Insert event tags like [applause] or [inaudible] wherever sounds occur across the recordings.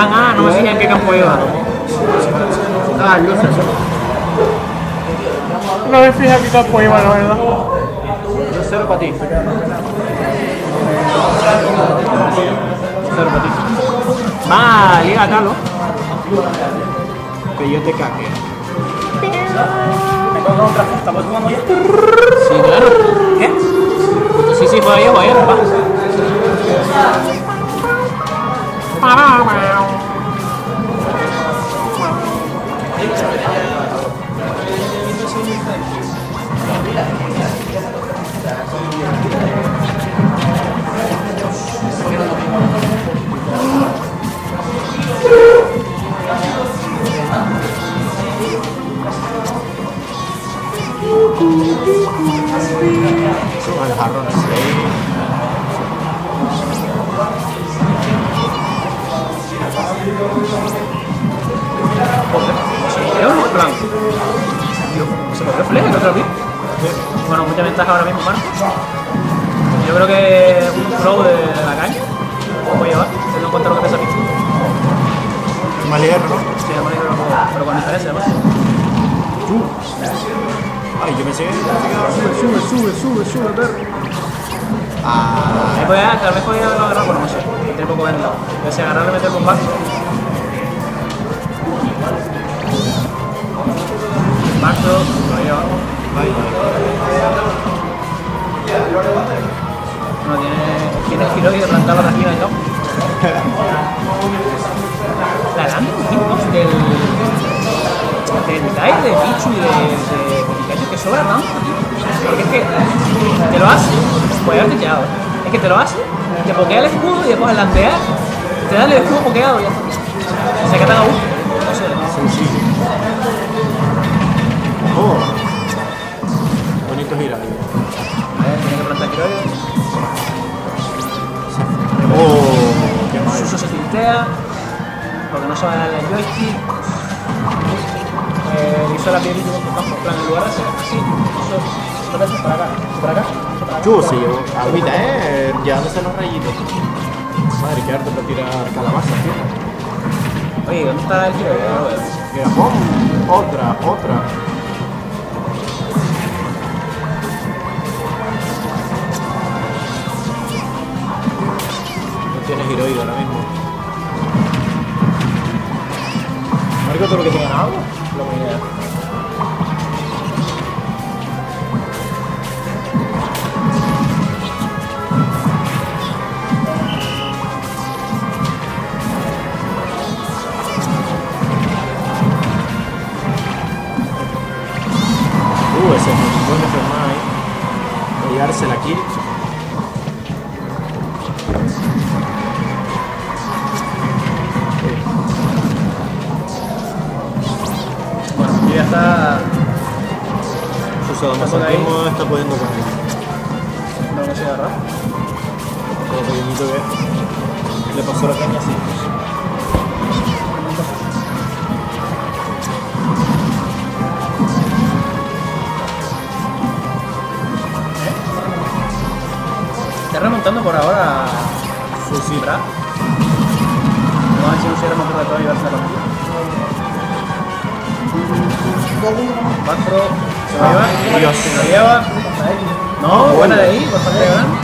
ah, no me fijé en qué campo iba. Ah, luces. No me fijas qué campo iba, la verdad. Yo cero para ti. Cero para ti. Va, liga Carlos. Que yo te cague. ¿Estamos jugando ya? Sí, claro. ¿Qué? Sí, sí, fue ayer, fue ayer, va. Yo creo que un throw de la caña lo puede llevar, teniendo en cuenta lo que pesa Pichu. Más ligero, ¿no? Sí, que- pero con diferencia además. Ay, yo pensé que... Sube, sube, sube, sube, perro. Ah, Ahí podía, tal vez podía haberlo agarrado, pero no sé. Tiene poco ver lado. Yo sé agarrarle y meter con back. Back throw, lo lleva. ay, No, tiene, tiene giro y de plantarlo de arriba y todo. La landing hitbox del, del dive de Pichu y de, de que sobra tanto. Porque es que te lo hace, puede haberte quedado. Es que te lo hace, te pokea el escudo y después al landear, te da el escudo pokeado y ya está. Se queda a gusto. No sé. Sí, sí. Oh. Bonito gira Porque no sabe darle el joystick. Eh, hizo la piedrita con campo, en plan, en lugar de hacer así, hizo que hace para acá, para acá, para acá. Chu, se llevó agüita, eh, llevándose los rayitos. Madre, qué harto para tirar calabaza, tío. Oye, ¿dónde está el giro? Mira, ¡pum! Otra, otra. No tienes giroide ahora mismo. Marco, todo que te ganado. Lo que idea. Uh, ese es un buen enfermado ahí. Voy a llevarse la kill. Bueno, aquí ya está. Su Suso, está por ahí. está pudiendo con él. No, no se agarra. Todo pequeñito que le pasó la caña así. ¿Eh? Está remontando por ahora Susi, ¿verdad? No, si no se remonta todavía va a ser 4, se lo lleva, se lo lleva, no, buena de ahí, bastante grande.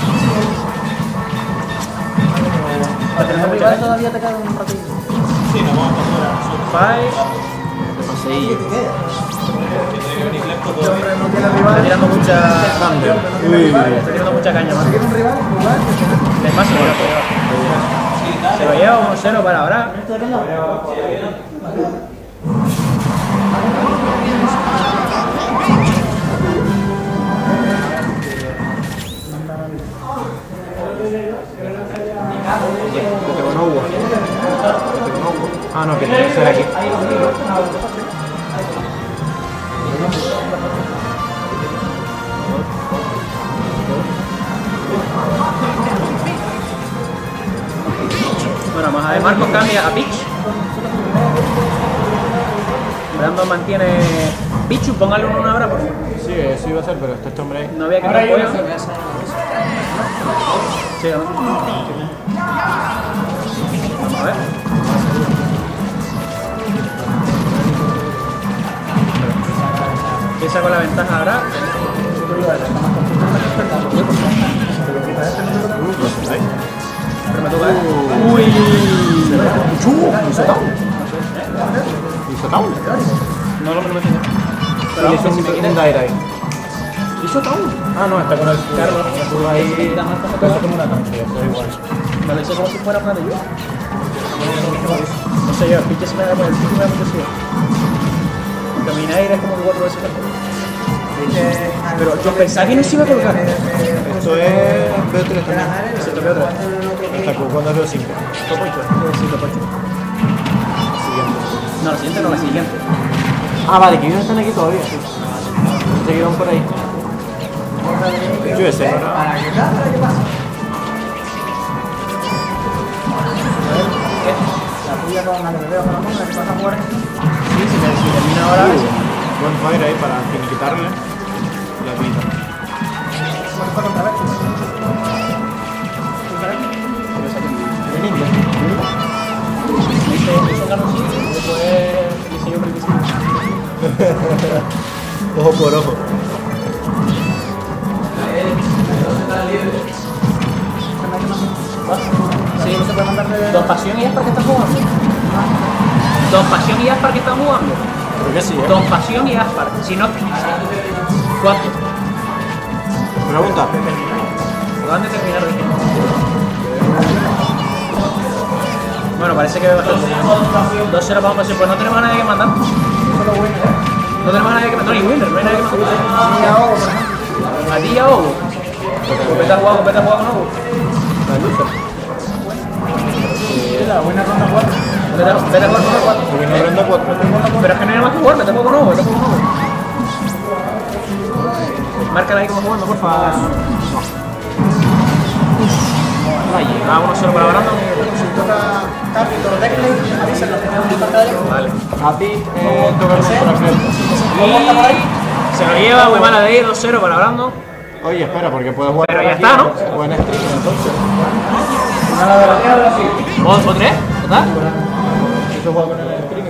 Todavía te un ratito. Sí, no vamos Está tirando mucha. Está tirando mucha caña, Se lo lleva. 1-0 para ahora. Ah, no, que tiene aquí. Bueno, vamos a ver, Marcos cambia a Peach. Lando mantiene. Pichu, póngale una hora, por favor. Sí, eso iba a ser, pero este, este hombre. No había que Ahora yo cerveza. Sí, vamos. A ver. ¿Quién sacó la ventaja ahora? Uy. Uy. Uy. Uy. Uy. No lo prometo yo. Pero vamos, hizo un, me un ahí. Ah, no, está con el Claro, la curva ahí. Está como una tanque, eso es igual. Me lo hice como si fuera de yo. No sé yo, el pinche se me da por el pico y me da mucho suyo. Caminar es como cuatro veces. Pero yo pensaba que no se iba a colgar. Esto es B3 también. Cu- cuando es B5. Topo ocho. Sí, topo ocho. Siguiente. No, la siguiente no, la siguiente. Ah, vale, que ellos están aquí todavía. Se quedan por ahí. Yo ese, ¿no? La tuya con la que veo con la mona, la que vas a jugar. Sí, si termina ahora. sí. Buen fire ahí para finiquitarle la vida. [laughs] Ojo por ojo. Sí. Don Pasión y Aspar que están jugando. Don Pasión y Aspar que están jugando. Creo que sí, ¿eh? Don Pasión y Aspar. Si no... ¿Cuánto? Pregunta. Acaban de terminar de Bueno, parece que va a ser 2-0 para Pasión. Pues no tenemos a nadie que mandar. No tenemos a nadie que. No, ni Winner, no hay nadie que mandar. A ti y a. Pues vete a jugar, vete a jugar con Ogo. La buena ronda 4. Vete a, jugar. Porque no ronda 4. Pero es que no hay nada más que jugar, vete a jugar con Ogo, vete a jugar con Ogo. Márcala ahí como jugando, por favor. Ah, 1-0 para Brandon. Vale. A ti, eh, toca frente. Y se lo lleva muy mala de ahí, 2-0 para Brandon. Oye, espera, porque puedes jugar. Pero ya está, ¿no? Buen stream, entonces. ¿O, o tres? ¿Total? Eso juega con el stream.